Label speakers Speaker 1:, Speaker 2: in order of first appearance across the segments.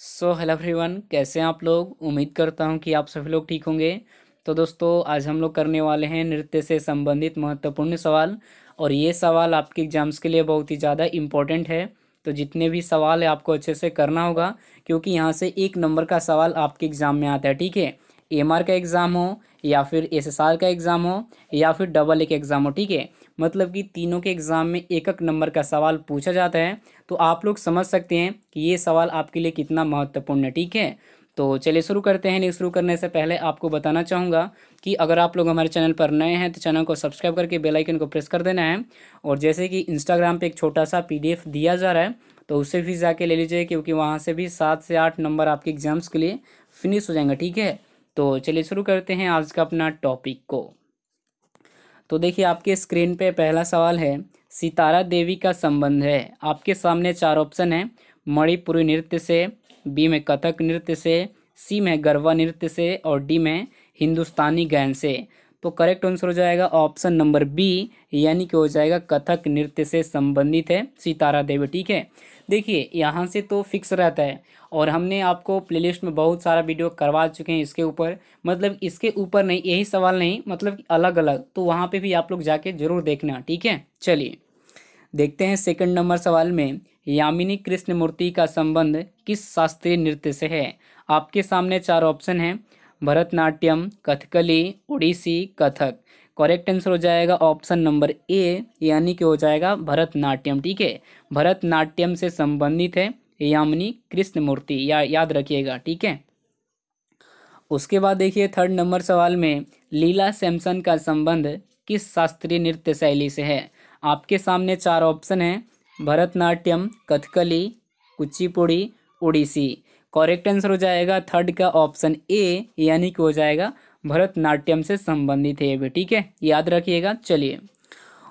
Speaker 1: So hello everyone कैसे हैं आप लोग? उम्मीद करता हूँ कि आप सभी लोग ठीक होंगे। तो दोस्तों, आज हम लोग करने वाले हैं नृत्य से संबंधित महत्वपूर्ण सवाल। और ये सवाल आपके एग्ज़ाम्स के लिए बहुत ही ज़्यादा इम्पोर्टेंट है। तो जितने भी सवाल है, आपको अच्छे से करना होगा, क्योंकि यहाँ से एक नंबर का सवाल आपके एग्ज़ाम में आता है, ठीक है? एम का एग्ज़ाम हो या फिर एसएसआर का एग्ज़ाम हो, या फिर डबल ए का एग्ज़ाम हो, ठीक है? मतलब कि तीनों के एग्ज़ाम में एक एक नंबर का सवाल पूछा जाता है। तो आप लोग समझ सकते हैं कि ये सवाल आपके लिए कितना महत्वपूर्ण है, ठीक है? तो चलिए शुरू करते हैं। शुरू करने से पहले आपको बताना चाहूँगा कि अगर आप लोग हमारे चैनल पर नए हैं तो चैनल को सब्सक्राइब करके बेल आइकन को प्रेस कर देना है। और जैसे कि इंस्टाग्राम पे एक छोटा सा पीडीएफ दिया जा रहा है तो उसे भी जाके ले लीजिए, क्योंकि वहाँ से भी सात से आठ नंबर आपके एग्ज़ाम्स के लिए फिनिश हो जाएँगे, ठीक है? तो चलिए शुरू करते हैं आज का अपना टॉपिक को। तो देखिए, आपके स्क्रीन पे पहला सवाल है, सितारा देवी का संबंध है। आपके सामने चार ऑप्शन है, मणिपुरी नृत्य से, बी में कथक नृत्य से, सी में गरबा नृत्य से और डी में हिंदुस्तानी गायन से। तो करेक्ट आंसर हो जाएगा ऑप्शन नंबर बी यानी कि हो जाएगा कथक नृत्य से संबंधित है, सितारा देवी, ठीक है? देखिए, यहाँ से तो फिक्स रहता है, और हमने आपको प्लेलिस्ट में बहुत सारा वीडियो करवा चुके हैं इसके ऊपर। मतलब इसके ऊपर नहीं, यही सवाल नहीं मतलब अलग अलग तो वहाँ पे भी आप लोग जाके ज़रूर देखना, ठीक है? चलिए, देखते हैं सेकंड नंबर सवाल में, यामिनी कृष्ण मूर्ति का संबंध किस शास्त्रीय नृत्य से है? आपके सामने चार ऑप्शन हैं भरतनाट्यम, कथकली उड़ीसी कथक। करेक्ट आंसर हो जाएगा ऑप्शन नंबर ए यानी कि हो जाएगा भरतनाट्यम, ठीक है? भरतनाट्यम से संबंधित है यामिनी कृष्ण मूर्ति या याद रखिएगा, ठीक है? उसके बाद देखिए थर्ड नंबर सवाल में, लीला सैमसन का संबंध किस शास्त्रीय नृत्य शैली से है? आपके सामने चार ऑप्शन हैं, भरतनाट्यम, कथकली, कुचिपुड़ी उड़ीसी करेक्ट आंसर हो जाएगा थर्ड का ऑप्शन ए, यानी कि हो जाएगा भरतनाट्यम से संबंधित है ये ठीक है? याद रखिएगा, चलिए।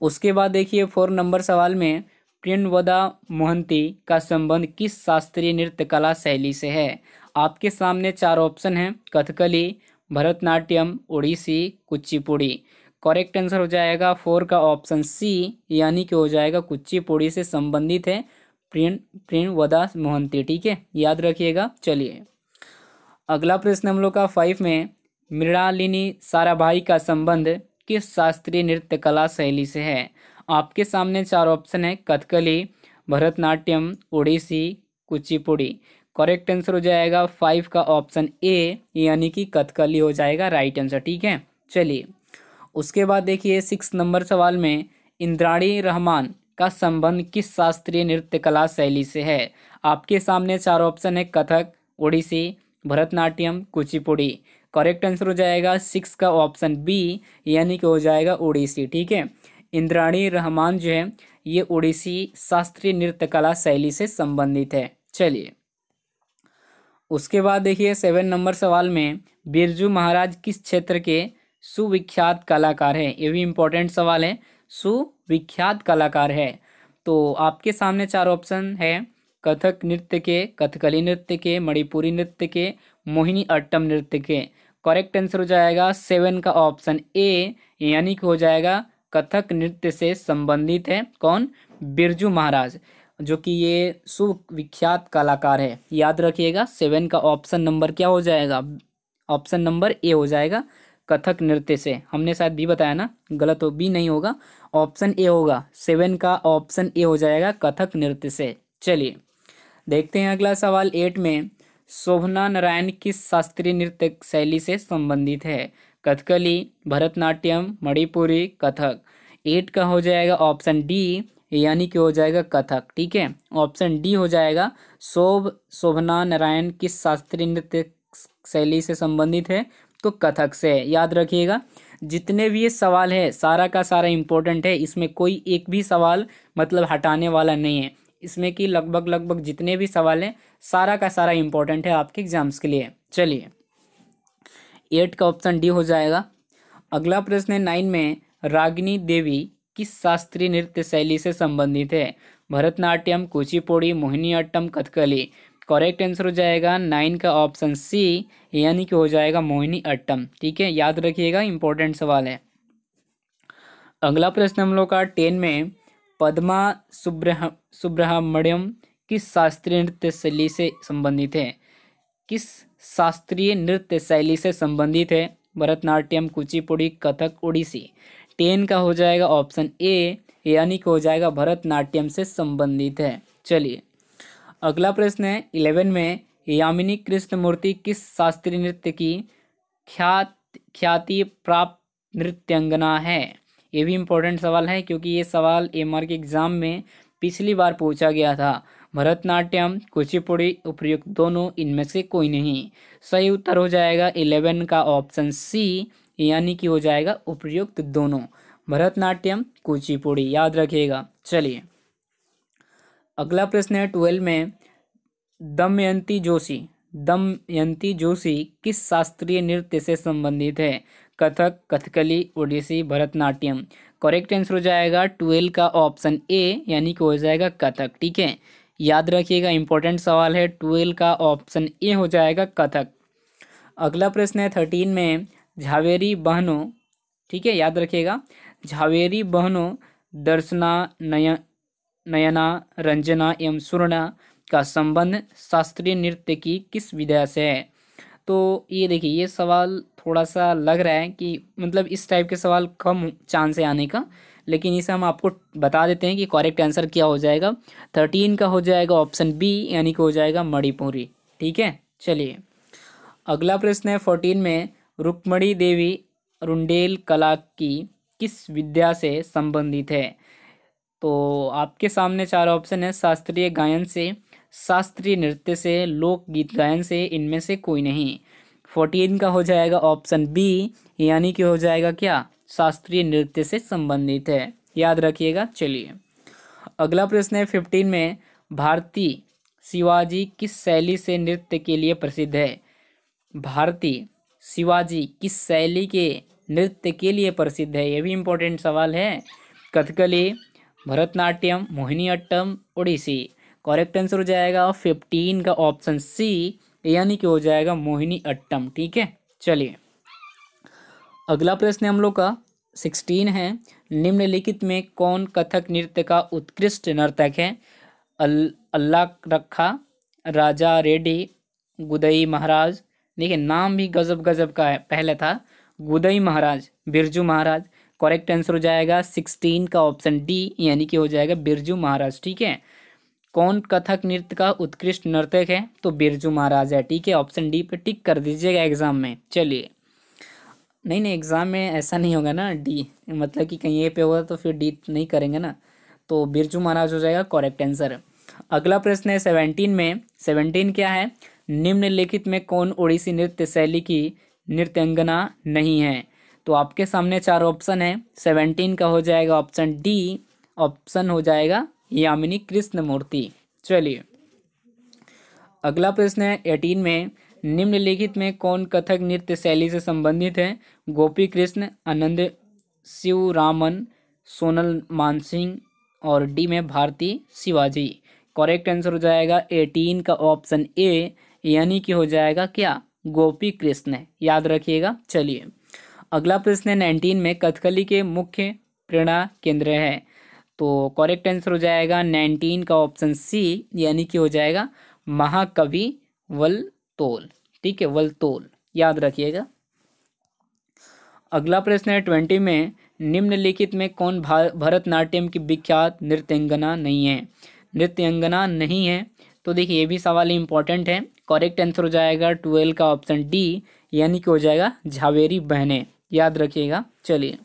Speaker 1: उसके बाद देखिए, फोर नंबर सवाल में प्रियनवदा मोहंती का संबंध किस शास्त्रीय नृत्य कला शैली से है? आपके सामने चार ऑप्शन हैं, कथकली, भरतनाट्यम उड़ीसी कुचिपुड़ी। करेक्ट आंसर हो जाएगा फोर का ऑप्शन सी, यानी कि हो जाएगा कुचिपुड़ी से संबंधित है प्रियन प्रियनवदा मोहंती ठीक है? याद रखिएगा। चलिए। अगला प्रश्न हम लोग का फाइव में, मृणालिनी साराभाई का संबंध किस शास्त्रीय नृत्य कला शैली से है? आपके सामने चार ऑप्शन है, कथकली, भरतनाट्यम, ओडिसी, कुचिपुड़ी। करेक्ट आंसर हो जाएगा फाइव का ऑप्शन ए यानी कि कथकली हो जाएगा राइट आंसर ठीक है? चलिए। उसके बाद देखिए सिक्स नंबर सवाल में, इंद्राणी रहमान का संबंध किस शास्त्रीय नृत्य कला शैली से है? आपके सामने चार ऑप्शन है, कथक, ओडिसी, भरतनाट्यम, कुचिपुड़ी। करेक्ट आंसर हो जाएगा सिक्स का ऑप्शन बी यानी कि हो जाएगा ओडिसी, ठीक है? इंद्राणी रहमान जो है, ये ओडिसी शास्त्रीय नृत्य कला शैली से संबंधित है। चलिए। उसके बाद देखिए सेवन नंबर सवाल में, बिरजू महाराज किस क्षेत्र के सुविख्यात कलाकार हैं? ये भी इम्पोर्टेंट सवाल है। सुविख्यात कलाकार है। तो आपके सामने चार ऑप्शन है। कथक नृत्य के, कथकली नृत्य के, मणिपुरी नृत्य के, मोहिनी अट्टम नृत्य के। करेक्ट आंसर हो जाएगा सेवन का ऑप्शन ए यानी कि हो जाएगा कथक नृत्य से संबंधित है कौन? बिरजू महाराज, जो कि ये सुविख्यात कलाकार है। याद रखिएगा सेवन का ऑप्शन नंबर क्या हो जाएगा? ऑप्शन नंबर ए हो जाएगा कथक नृत्य से। हमने शायद भी बताया ना? गलत हो, बी नहीं होगा। ऑप्शन ए होगा। सेवन का ऑप्शन ए हो जाएगा कथक नृत्य से। चलिए, देखते हैं अगला सवाल एट में। शोभना नारायण किस शास्त्रीय नृत्य शैली से संबंधित है? कथकली, भरतनाट्यम, मणिपुरी, कथक। एट का हो जाएगा ऑप्शन डी, यानी कि हो जाएगा कथक। ठीक है? ऑप्शन डी हो जाएगा, शोभ, शोभना नारायण किस शास्त्रीय नृत्य शैली से संबंधित है? तो कथक से याद रखिएगा। जितने भी ये सवाल है, सारा का सारा इम्पोर्टेंट है, इसमें कोई एक भी सवाल मतलब हटाने वाला नहीं है। इसमें कि लगभग लगभग जितने भी सवाल हैं, सारा का सारा इम्पोर्टेंट है आपके एग्ज़ाम्स के लिए। चलिए। एट का ऑप्शन डी हो जाएगा। अगला प्रश्न है नाइन में, रागिनी देवी किस शास्त्रीय नृत्य शैली से संबंधित है? भरतनाट्यम, कुचिपुड़ी, मोहिनीअट्टम, कथकली। करेक्ट आंसर हो जाएगा नाइन का ऑप्शन सी यानी कि हो जाएगा मोहिनी अट्टम। ठीक है, याद रखिएगा इंपॉर्टेंट सवाल है। अगला प्रश्न हम लोग का टेन में, पद्मा सुब्रह, सुब्रह्मण्यम किस शास्त्रीय नृत्य शैली से संबंधित है? किस शास्त्रीय नृत्य शैली से संबंधित है? भरतनाट्यम, कुचिपुड़ी, कथक, ओडिसी। टेन का हो जाएगा ऑप्शन ए यानी कि हो जाएगा भरतनाट्यम से संबंधित है। चलिए। अगला प्रश्न है, इलेवन में यामिनी कृष्ण मूर्ति किस शास्त्रीय नृत्य की ख्यात, ख्याति प्राप्त नृत्यांगना है? ये भी इम्पोर्टेंट सवाल है, क्योंकि ये सवाल एम आर के एग्ज़ाम में पिछली बार पूछा गया था। भरतनाट्यम, कुचिपुड़ी उपयुक्त दोनों इनमें से कोई नहीं। सही उत्तर हो जाएगा इलेवन का ऑप्शन सी यानी कि हो जाएगा उपयुक्त दोनों। भरतनाट्यम, कुचिपुड़ी, याद रखिएगा। चलिए। अगला प्रश्न है ट्वेल्व में, दमयंती जोशी। दमयंती जोशी किस शास्त्रीय नृत्य से संबंधित है? कथक, कथकली, ओडिसी, भरतनाट्यम। करेक्ट आंसर हो जाएगा ट्वेल्व का ऑप्शन ए यानी कि हो जाएगा कथक, ठीक है? याद रखिएगा इंपॉर्टेंट सवाल है, ट्वेल्व का ऑप्शन ए हो जाएगा कथक। अगला प्रश्न है थर्टीन में, झावेरी बहनों, ठीक है, याद रखिएगा, झावेरी बहनों दर्शना नय नयना, रंजना एवं सुवर्णा का संबंध शास्त्रीय नृत्य की किस विधा से है? तो ये देखिए, ये सवाल थोड़ा सा लग रहा है कि मतलब इस टाइप के सवाल कम चांस है आने का, लेकिन इसे हम आपको बता देते हैं कि करेक्ट आंसर क्या हो जाएगा। थर्टीन का हो जाएगा ऑप्शन बी यानी कि हो जाएगा मणिपुरी। ठीक है? चलिए। अगला प्रश्न है फोर्टीन में, रुक्मणी देवी रुंडेल कला की किस विद्या से संबंधित है? तो आपके सामने चार ऑप्शन है, शास्त्रीय गायन से, शास्त्रीय नृत्य से, लोकगीत गायन से, इनमें से कोई नहीं। फोर्टीन का हो जाएगा ऑप्शन बी यानी कि हो जाएगा क्या? शास्त्रीय नृत्य से संबंधित है। याद रखिएगा, चलिए। अगला प्रश्न है फिफ्टीन में भारतीय शिवाजी किस शैली से नृत्य के लिए प्रसिद्ध है? भारतीय शिवाजी किस शैली के नृत्य के लिए प्रसिद्ध है? ये भी इम्पोर्टेंट सवाल है। Kathakali Bharatanatyam Mohiniyattam Odissi. Correct answer हो जाएगा फिफ्टीन का ऑप्शन सी यानी कि हो जाएगा मोहिनी अट्टम ठीक है? चलिए। अगला प्रश्न हम लोग का सिक्सटीन है। निम्नलिखित में कौन कथक नृत्य का उत्कृष्ट नर्तक है? अल अल्लाह रखा राजा रेड्डी, गुदई महाराज। देखिए, नाम भी गजब गजब का है। पहले था गुदई महाराज, बिरजू महाराज। करेक्ट आंसर हो जाएगा सिक्सटीन का ऑप्शन डी, यानी कि हो जाएगा बिरजू महाराज, ठीक है? कौन कथक नृत्य का उत्कृष्ट नर्तक है? तो बिरजू महाराज है, ठीक है? ऑप्शन डी पे टिक कर दीजिएगा एग्ज़ाम में, चलिए। नहीं नहीं, एग्ज़ाम में ऐसा नहीं होगा ना, डी मतलब कि कहीं ए पे होगा तो फिर डी नहीं करेंगे ना। तो बिरजू महाराज हो जाएगा करेक्ट आंसर। अगला प्रश्न है सेवनटीन में, सेवनटीन क्या है? निम्नलिखित में कौन ओडिसी नृत्य शैली की नृत्यांगना नहीं है? तो आपके सामने चार ऑप्शन है। सेवनटीन का हो जाएगा ऑप्शन डी ऑप्शन हो जाएगा यामिनी कृष्ण मूर्ति चलिए, अगला प्रश्न है एटीन में, निम्नलिखित में कौन कथक नृत्य शैली से संबंधित है? गोपी कृष्ण, आनंद शिव रामन सोनल मानसिंह और डी में भारती शिवाजी। करेक्ट आंसर हो जाएगा एटीन का ऑप्शन ए यानी कि हो जाएगा क्या? गोपी कृष्ण। याद रखिएगा। चलिए अगला प्रश्न है, नाइनटीन में कथकली के मुख्य प्रेरणा केंद्र है। तो करेक्ट आंसर हो जाएगा नाइनटीन का ऑप्शन सी यानी कि हो जाएगा महाकवि वलतोल। ठीक है, वलतोल, याद रखिएगा। अगला प्रश्न है, ट्वेंटी में निम्नलिखित में कौन भरतनाट्यम की विख्यात नृत्यंगना नहीं है? नृत्यंगना नहीं है तो देखिए, ये भी सवाल इंपॉर्टेंट है। करेक्ट आंसर हो जाएगा ट्वेल्व का ऑप्शन डी यानी कि हो जाएगा झावेरी बहने। याद रखिएगा। चलिए।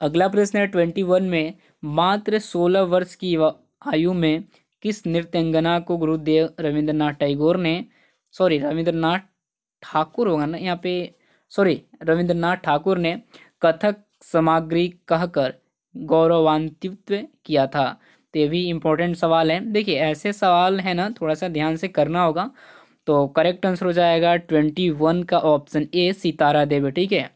Speaker 1: अगला प्रश्न है ट्वेंटी वन में, मात्र सोलह वर्ष की आयु में किस नृत्यंगना को गुरुदेव रविंद्रनाथ टैगोर ने सॉरी रविंद्रनाथ ठाकुर होगा ना यहाँ पे। सॉरी रविंद्रनाथ ठाकुर ने कथक सामग्री कहकर गौरवान्वित किया था। तो ये भी इम्पोर्टेंट सवाल है। देखिए, ऐसे सवाल है ना, थोड़ा सा ध्यान से करना होगा। तो करेक्ट आंसर हो जाएगा ट्वेंटी वन का ऑप्शन ए सितारा देवी, ठीक है?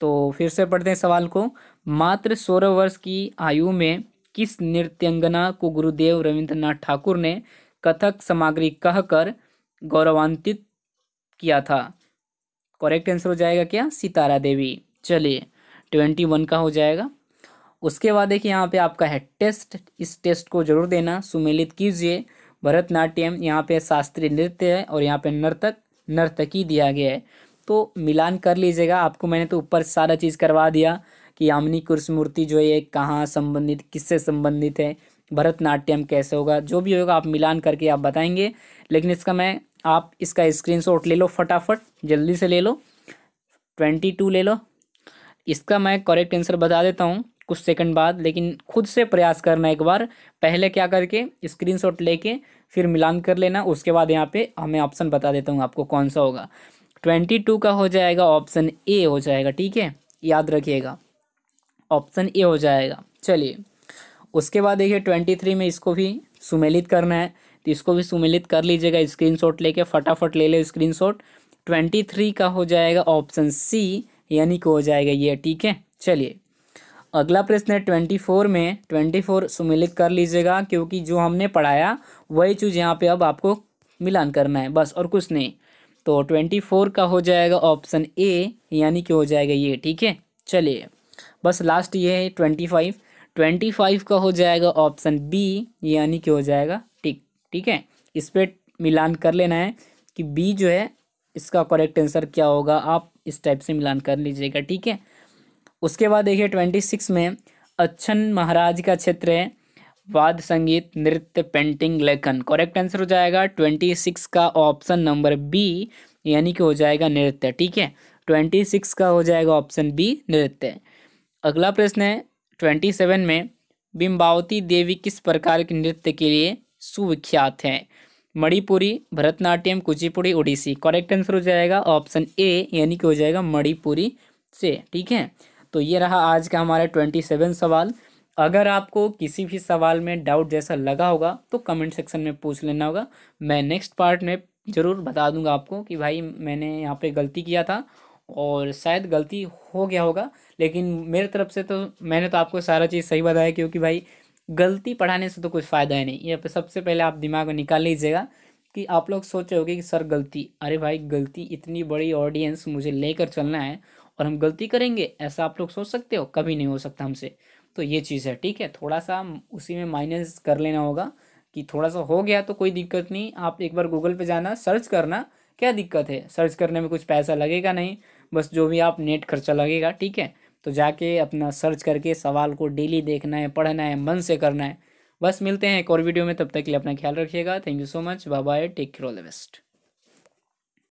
Speaker 1: तो फिर से पढ़ते हैं सवाल को। मात्र सोलह वर्ष की आयु में किस नृत्यंगना को गुरुदेव रविंद्रनाथ ठाकुर ने कथक सामग्री कहकर गौरवान्वित किया था? करेक्ट आंसर हो जाएगा क्या? सितारा देवी। चलिए ट्वेंटी वन का हो जाएगा। उसके बाद देखिए, यहाँ पे आपका है टेस्ट इस टेस्ट को ज़रूर देना। सुमेलित कीजिए। भरतनाट्यम, यहाँ पे शास्त्रीय नृत्य है और यहाँ पे नर्तक, नर्तकी दिया गया है। तो मिलान कर लीजिएगा। आपको मैंने तो ऊपर सारा चीज़ करवा दिया कि यामिनी मूर्ति जो है कहाँ संबंधित, किससे संबंधित है, भरतनाट्यम कैसे होगा, जो भी होगा आप मिलान करके आप बताएँगे। लेकिन इसका मैं, आप इसका स्क्रीनशॉट ले लो फटाफट, जल्दी से ले लो ट्वेंटी टू ले लो। इसका मैं करेक्ट आंसर बता देता हूँ कुछ सेकंड बाद, लेकिन खुद से प्रयास करना एक बार। पहले क्या करके स्क्रीनशॉट लेके, फिर मिलान कर लेना, उसके बाद यहाँ पे हमें ऑप्शन बता देता हूँ आपको कौन सा होगा। ट्वेंटी टू का हो जाएगा, ऑप्शन ए हो जाएगा, ठीक है? याद रखिएगा। ऑप्शन ए हो जाएगा। चलिए, उसके बाद देखिए ट्वेंटी थ्री में इसको भी सुमेलित करना है। तो इसको भी सुमेलित कर लीजिएगा, स्क्रीनशॉट लेके, फटाफट ले ले स्क्रीनशॉट। ट्वेंटी थ्री का हो जाएगा ऑप्शन सी, यानी कि हो जाएगा ये, ठीक है? चलिए, अगला प्रश्न है ट्वेंटी फोर में। ट्वेंटी फोर सुमिलित कर लीजिएगा, क्योंकि जो हमने पढ़ाया, वही चीज़ यहाँ पे अब आपको मिलान करना है, बस और कुछ नहीं। तो ट्वेंटी फोर का हो जाएगा ऑप्शन ए, यानी कि हो जाएगा ये, ठीक है? चलिए, बस लास्ट ये है ट्वेंटी फाइव। ट्वेंटी फाइव का हो जाएगा ऑप्शन बी, यानी कि हो जाएगा टिक, ठीक है? इस पर मिलान कर लेना है कि बी जो है, इसका करेक्ट आंसर क्या होगा? आप इस टाइप से मिलान कर लीजिएगा, ठीक है? उसके बाद देखिए ट्वेंटी सिक्स में अच्छन महाराज का क्षेत्र है। वाद संगीत, नृत्य, पेंटिंग, लेखन। करेक्ट आंसर हो जाएगा ट्वेंटी सिक्स का ऑप्शन नंबर बी यानी कि हो जाएगा नृत्य, ठीक है? ट्वेंटी सिक्स का हो जाएगा ऑप्शन बी नृत्य। अगला प्रश्न है ट्वेंटी सेवन में बिम्बावती देवी किस प्रकार के नृत्य के लिए सुविख्यात हैं? मणिपुरी, भरतनाट्यम, कुचिपुड़ी उड़ीसी करेक्ट आंसर हो जाएगा ऑप्शन ए यानी कि हो जाएगा मणिपुरी से, ठीक है? तो ये रहा आज का हमारा ट्वेंटी सेवन सवाल। अगर आपको किसी भी सवाल में डाउट जैसा लगा होगा तो कमेंट सेक्शन में पूछ लेना होगा। मैं नेक्स्ट पार्ट में ज़रूर बता दूँगा आपको कि भाई मैंने यहाँ पे गलती किया था और शायद गलती हो गया होगा, लेकिन मेरे तरफ़ से तो मैंने तो आपको सारा चीज़ सही बताया क्योंकि भाई गलती पढ़ाने से तो कुछ फ़ायदा ही नहीं। ये सबसे पहले आप दिमाग में निकाल लीजिएगा कि आप लोग सोच रहे होगे कि सर गलती, अरे भाई गलती इतनी बड़ी ऑडियंस मुझे लेकर चलना है और हम गलती करेंगे, ऐसा आप लोग सोच सकते हो, कभी नहीं हो सकता हमसे। तो ये चीज़ है, ठीक है? थोड़ा सा उसी में माइनस कर लेना होगा कि थोड़ा सा हो गया तो कोई दिक्कत नहीं। आप एक बार गूगल पे जाना सर्च करना, क्या दिक्कत है? सर्च करने में कुछ पैसा लगेगा नहीं, बस जो भी आप नेट खर्चा लगेगा, ठीक है? तो जाके अपना सर्च करके सवाल को डेली देखना है, पढ़ना है, मन से करना है। बस मिलते हैं एक और वीडियो में, तब तक के लिए अपना ख्याल रखिएगा। Thank you so much bye bye take care all the best